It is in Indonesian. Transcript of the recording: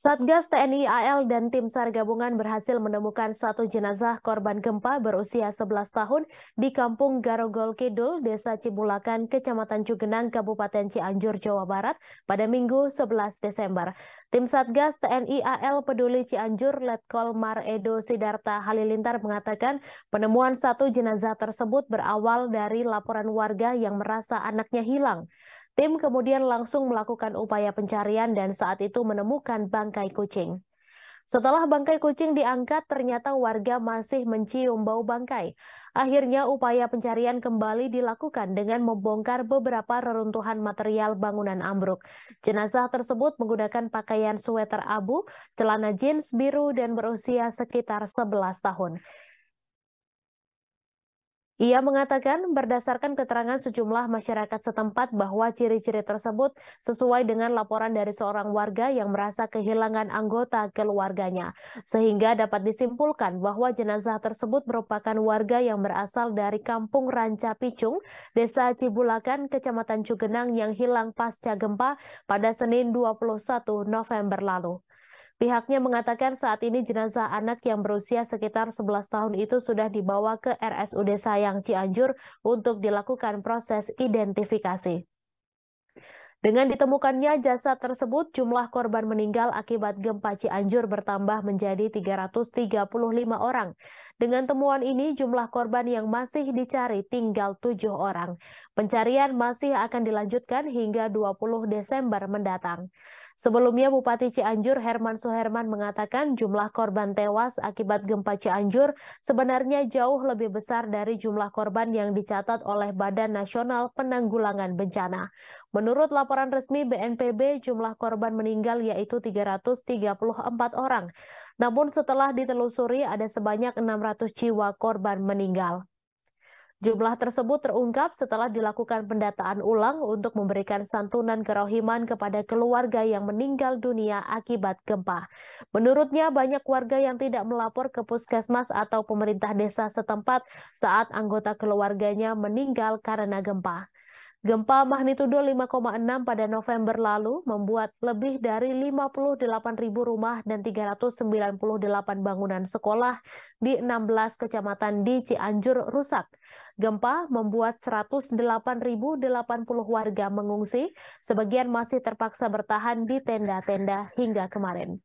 Satgas TNI AL dan tim SAR gabungan berhasil menemukan satu jenazah korban gempa berusia 11 tahun di Kampung Garogol Kidul, Desa Cibulakan, Kecamatan Cugenang, Kabupaten Cianjur, Jawa Barat pada Minggu 11 Desember. Tim Satgas TNI AL Peduli Cianjur Letkol Mar Edo Sidarta Halilintar mengatakan penemuan satu jenazah tersebut berawal dari laporan warga yang merasa anaknya hilang. Tim kemudian langsung melakukan upaya pencarian dan saat itu menemukan bangkai kucing. Setelah bangkai kucing diangkat, ternyata warga masih mencium bau bangkai. Akhirnya upaya pencarian kembali dilakukan dengan membongkar beberapa reruntuhan material bangunan ambruk. Jenazah tersebut menggunakan pakaian sweater abu, celana jeans biru, dan berusia sekitar 11 tahun. Ia mengatakan berdasarkan keterangan sejumlah masyarakat setempat bahwa ciri-ciri tersebut sesuai dengan laporan dari seorang warga yang merasa kehilangan anggota keluarganya, sehingga dapat disimpulkan bahwa jenazah tersebut merupakan warga yang berasal dari Kampung Ranca Picung, Desa Cibulakan, Kecamatan Cugenang yang hilang pasca gempa pada Senin 21 November lalu. Pihaknya mengatakan saat ini jenazah anak yang berusia sekitar 11 tahun itu sudah dibawa ke RSUD Sayang Cianjur untuk dilakukan proses identifikasi. Dengan ditemukannya jasad tersebut, jumlah korban meninggal akibat gempa Cianjur bertambah menjadi 335 orang. Dengan temuan ini, jumlah korban yang masih dicari tinggal tujuh orang. Pencarian masih akan dilanjutkan hingga 20 Desember mendatang. Sebelumnya Bupati Cianjur Herman Suherman mengatakan jumlah korban tewas akibat gempa Cianjur sebenarnya jauh lebih besar dari jumlah korban yang dicatat oleh Badan Nasional Penanggulangan Bencana. Menurut laporan resmi BNPB, jumlah korban meninggal yaitu 334 orang. Namun setelah ditelusuri ada sebanyak 600 jiwa korban meninggal. Jumlah tersebut terungkap setelah dilakukan pendataan ulang untuk memberikan santunan kerohiman kepada keluarga yang meninggal dunia akibat gempa. Menurutnya, banyak warga yang tidak melapor ke puskesmas atau pemerintah desa setempat saat anggota keluarganya meninggal karena gempa. Gempa magnitudo 5,6 pada November lalu membuat lebih dari 58 ribu rumah dan 398 bangunan sekolah di 16 kecamatan di Cianjur rusak. Gempa membuat 108.080 warga mengungsi, sebagian masih terpaksa bertahan di tenda-tenda hingga kemarin.